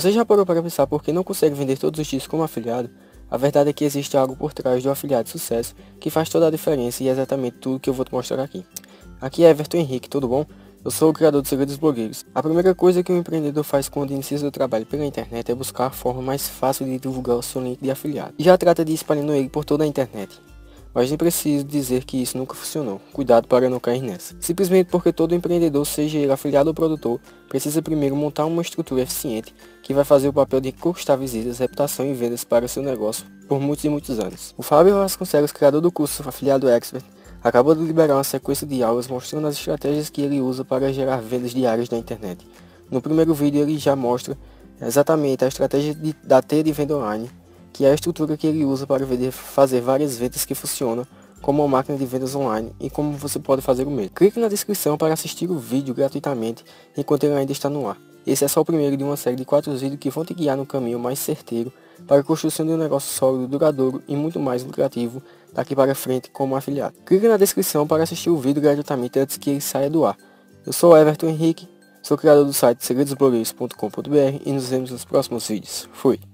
Você já parou para pensar por que não consegue vender todos os dias como afiliado? A verdade é que existe algo por trás do afiliado de sucesso que faz toda a diferença e é exatamente tudo que eu vou te mostrar aqui. Aqui é Everton Henrique, tudo bom? Eu sou o criador do Segredos Blogueiros. A primeira coisa que um empreendedor faz quando inicia seu trabalho pela internet é buscar a forma mais fácil de divulgar o seu link de afiliado. E já trata de espalhando ele por toda a internet. Mas nem preciso dizer que isso nunca funcionou. Cuidado para não cair nessa. Simplesmente porque todo empreendedor, seja ele afiliado ou produtor, precisa primeiro montar uma estrutura eficiente que vai fazer o papel de conquistar visitas, reputação e vendas para seu negócio por muitos e muitos anos. O Fábio Vasconcelos, criador do curso Afiliado Expert, acabou de liberar uma sequência de aulas mostrando as estratégias que ele usa para gerar vendas diárias na internet. No primeiro vídeo ele já mostra exatamente a estratégia de, da T de venda online que é a estrutura que ele usa para fazer várias vendas que funcionam como uma máquina de vendas online e como você pode fazer o mesmo. Clique na descrição para assistir o vídeo gratuitamente enquanto ele ainda está no ar. Esse é só o primeiro de uma série de quatro vídeos que vão te guiar no caminho mais certeiro para a construção de um negócio sólido, duradouro e muito mais lucrativo daqui para frente como afiliado. Clique na descrição para assistir o vídeo gratuitamente antes que ele saia do ar. Eu sou Everton Henrique, sou criador do site segredosblogueiros.com.br e nos vemos nos próximos vídeos. Fui!